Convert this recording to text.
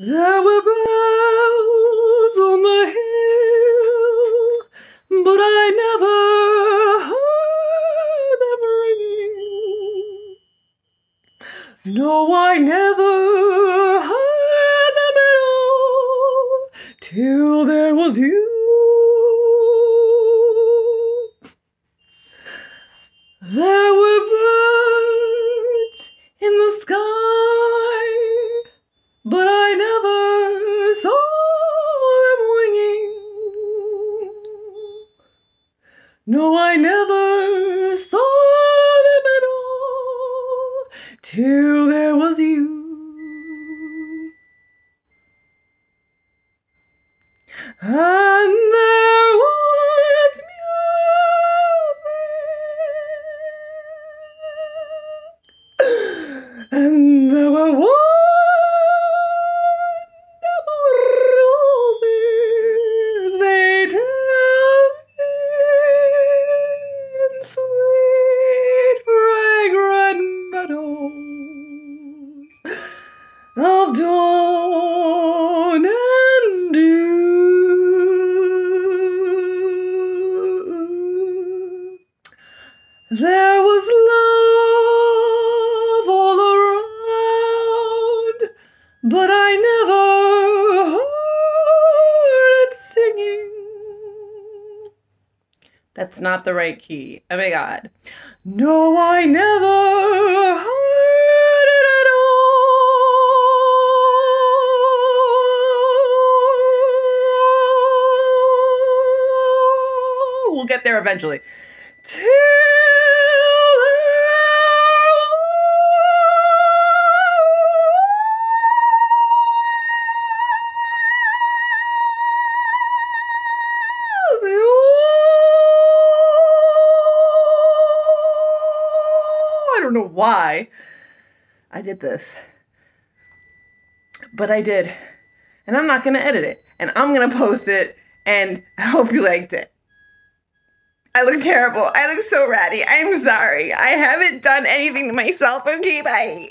There were bells on the hill, but I never heard them ringing. No, I never No, I never saw them at all till there was you. And of dawn and dew. There was love all around, but I never heard it singing. That's not the right key. Oh my god. No, I never get there eventually. I don't know why I did this. But I did. And I'm not going to edit it. And I'm going to post it. And I hope you liked it. I look terrible. I look so ratty. I'm sorry. I haven't done anything to myself. Okay, bye.